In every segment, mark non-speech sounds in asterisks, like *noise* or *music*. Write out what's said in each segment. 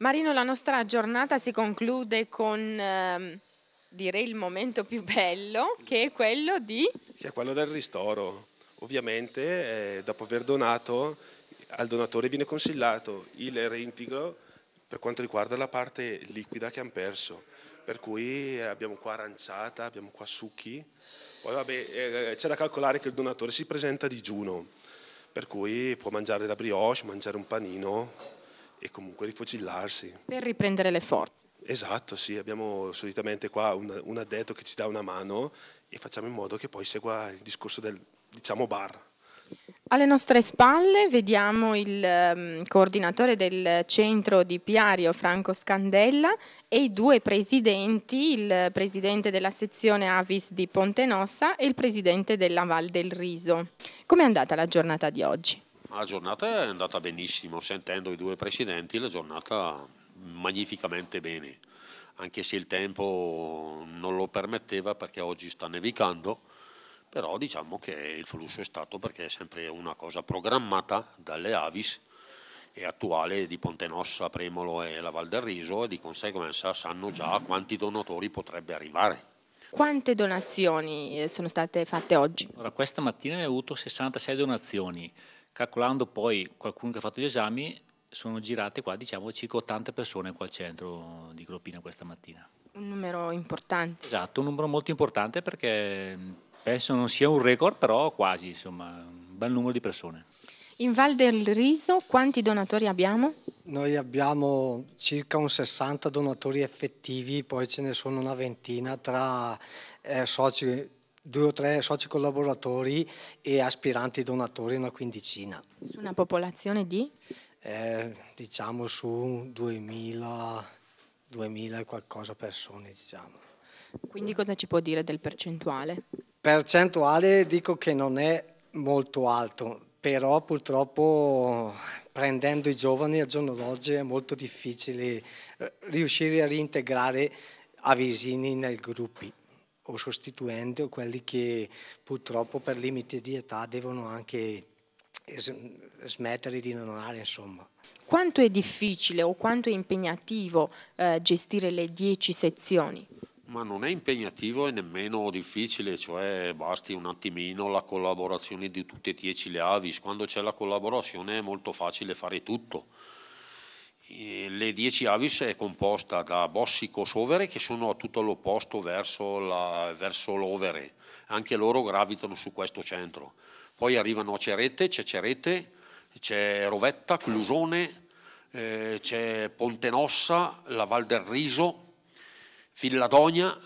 Marino, la nostra giornata si conclude con ehm, direi il momento più bello, che è quello di... Che è quello del ristoro. Ovviamente, eh, dopo aver donato, al donatore viene consigliato il reintegro per quanto riguarda la parte liquida che hanno perso. Per cui abbiamo qua aranciata, abbiamo qua succhi. Poi vabbè, eh, c'è da calcolare che il donatore si presenta a digiuno, per cui può mangiare la brioche, mangiare un panino e comunque rifocillarsi. Per riprendere le forze. Esatto, sì, abbiamo solitamente qua un, un addetto che ci dà una mano e facciamo in modo che poi segua il discorso del, diciamo, bar. Alle nostre spalle vediamo il um, coordinatore del centro di Piario, Franco Scandella, e i due presidenti, il presidente della sezione Avis di Ponte Nossa e il presidente della Val del Riso. Com'è andata la giornata di oggi? La giornata è andata benissimo, sentendo i due presidenti la giornata magnificamente bene, anche se il tempo non lo permetteva perché oggi sta nevicando, però diciamo che il flusso è stato perché è sempre una cosa programmata dalle Avis e attuale di Ponte Nossa, Premolo e la Val del Riso e di conseguenza sanno già quanti donatori potrebbe arrivare. Quante donazioni eh, sono state fatte oggi? Allora, questa mattina abbiamo avuto 66 donazioni calcolando poi qualcuno che ha fatto gli esami, sono girate qua diciamo circa 80 persone qua al centro di Groppina questa mattina. Un numero importante. Esatto, un numero molto importante perché penso non sia un record, però quasi, insomma, un bel numero di persone. In Val del Riso quanti donatori abbiamo? Noi abbiamo circa un 60 donatori effettivi, poi ce ne sono una ventina tra eh, soci due o tre soci collaboratori e aspiranti donatori una quindicina. Su una popolazione di? Eh, diciamo su 2000, 2000 e qualcosa persone diciamo. Quindi cosa ci può dire del percentuale? Percentuale dico che non è molto alto, però purtroppo prendendo i giovani al giorno d'oggi è molto difficile eh, riuscire a reintegrare avvisini nei gruppi o sostituendo quelli che purtroppo per limiti di età devono anche smettere di donare insomma. Quanto è difficile o quanto è impegnativo eh, gestire le 10 sezioni? Ma non è impegnativo e nemmeno difficile, cioè basti un attimino la collaborazione di tutte e dieci le avis. Quando c'è la collaborazione è molto facile fare tutto le 10 Avis è composta da Bossi Kosovere che sono a tutto l'opposto verso, la, verso l'Overe, anche loro gravitano su questo centro. Poi arrivano a Cerete, c'è Cerete, c'è Rovetta, Clusone, eh, c'è Pontenossa, la Val del Riso, Filladonia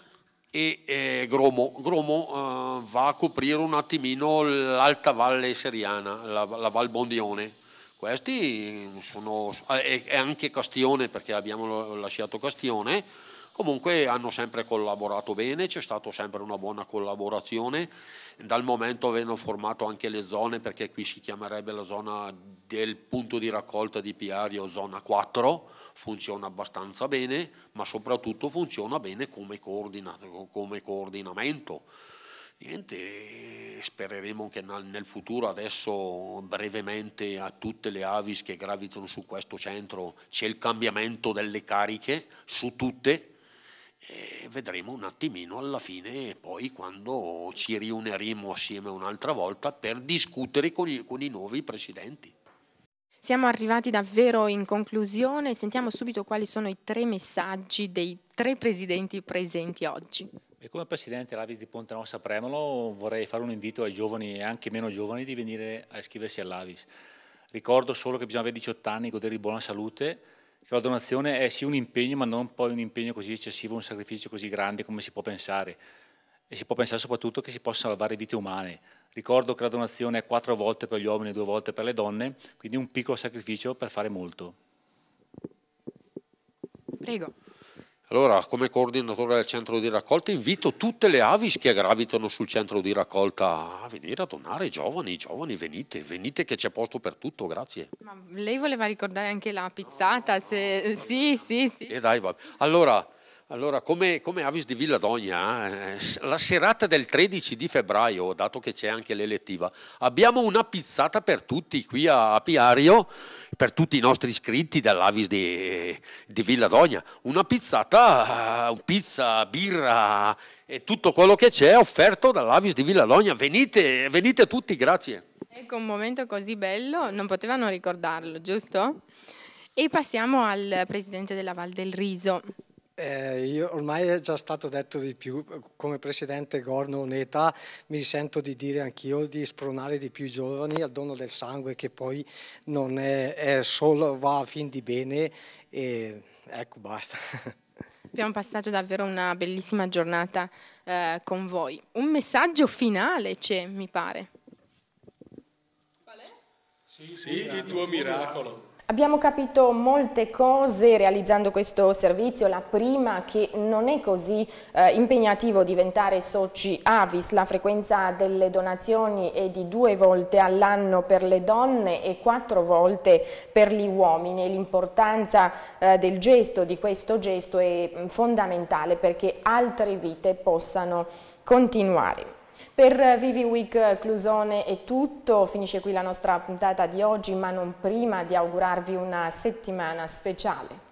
e eh, Gromo. Gromo eh, va a coprire un attimino l'alta valle seriana, la, la Val Bondione questi sono, e anche Castione, perché abbiamo lasciato Castione, comunque hanno sempre collaborato bene, c'è stata sempre una buona collaborazione, dal momento avevano formato anche le zone, perché qui si chiamerebbe la zona del punto di raccolta di Piario, zona 4, funziona abbastanza bene, ma soprattutto funziona bene come, come coordinamento Niente, spereremo che nel futuro adesso brevemente a tutte le avis che gravitano su questo centro c'è il cambiamento delle cariche su tutte e vedremo un attimino alla fine poi quando ci riuniremo assieme un'altra volta per discutere con i, con i nuovi presidenti. Siamo arrivati davvero in conclusione, sentiamo subito quali sono i tre messaggi dei tre presidenti presenti oggi. E come Presidente dell'Avis di Ponte Nossa Premolo vorrei fare un invito ai giovani e anche meno giovani di venire a iscriversi all'Avis. Ricordo solo che bisogna avere 18 anni, godere di buona salute, la donazione è sì un impegno ma non poi un impegno così eccessivo, un sacrificio così grande come si può pensare. E si può pensare soprattutto che si possano salvare vite umane. Ricordo che la donazione è quattro volte per gli uomini e due volte per le donne, quindi un piccolo sacrificio per fare molto. Prego. Allora, come coordinatore del centro di raccolta, invito tutte le avis che gravitano sul centro di raccolta a venire a donare. Giovani, giovani, venite, venite che c'è posto per tutto, grazie. Ma lei voleva ricordare anche la pizzata? Se... Sì, sì, sì. E dai, va. Allora, Allora, come, come, Avis di Villadogna, eh, la serata del 13 di febbraio, dato che c'è anche l'elettiva, abbiamo una pizzata per tutti qui a, a Piario, per tutti i nostri iscritti dell'Avis di, di Villadogna. Una pizzata, uh, pizza, birra e tutto quello che c'è offerto dall'Avis di Villadogna. Venite, venite tutti, grazie. Ecco un momento così bello, non potevano ricordarlo, giusto? E passiamo al presidente della Val del Riso. Eh, io ormai è già stato detto di più, come presidente Gorno Oneta mi sento di dire anch'io di spronare di più i giovani al dono del sangue che poi non è, è solo va a fin di bene e ecco basta. *laughs* Abbiamo passato davvero una bellissima giornata eh, con voi. Un messaggio finale c'è, mi pare. Qual è? Sì, sì il tuo miracolo. Abbiamo capito molte cose realizzando questo servizio, la prima che non è così eh, impegnativo diventare soci Avis, la frequenza delle donazioni è di due volte all'anno per le donne e quattro volte per gli uomini. L'importanza eh, del gesto, di questo gesto è mm, fondamentale perché altre vite possano continuare. Per Vivi Week Clusone è tutto, finisce qui la nostra puntata di oggi, ma non prima di augurarvi una settimana speciale.